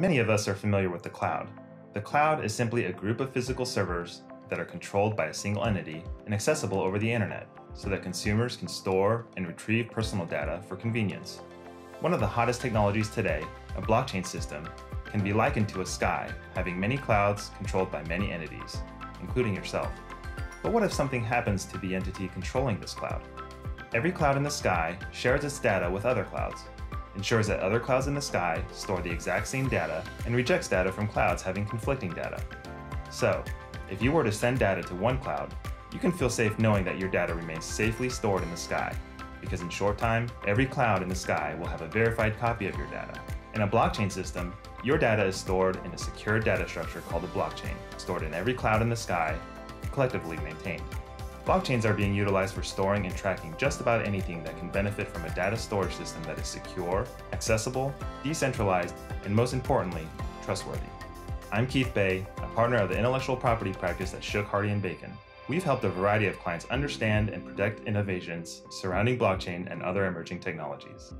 Many of us are familiar with the cloud. The cloud is simply a group of physical servers that are controlled by a single entity and accessible over the internet so that consumers can store and retrieve personal data for convenience. One of the hottest technologies today, a blockchain system, can be likened to a sky having many clouds controlled by many entities, including yourself. But what if something happens to the entity controlling this cloud? Every cloud in the sky shares its data with other clouds, ensures that other clouds in the sky store the exact same data, and rejects data from clouds having conflicting data. So, if you were to send data to one cloud, you can feel safe knowing that your data remains safely stored in the sky, because in short time, every cloud in the sky will have a verified copy of your data. In a blockchain system, your data is stored in a secure data structure called a blockchain, stored in every cloud in the sky, collectively maintained. Blockchains are being utilized for storing and tracking just about anything that can benefit from a data storage system that is secure, accessible, decentralized, and most importantly, trustworthy. I'm Keith Bae, a partner of the intellectual property practice at Shook Hardy and Bacon. We've helped a variety of clients understand and protect innovations surrounding blockchain and other emerging technologies.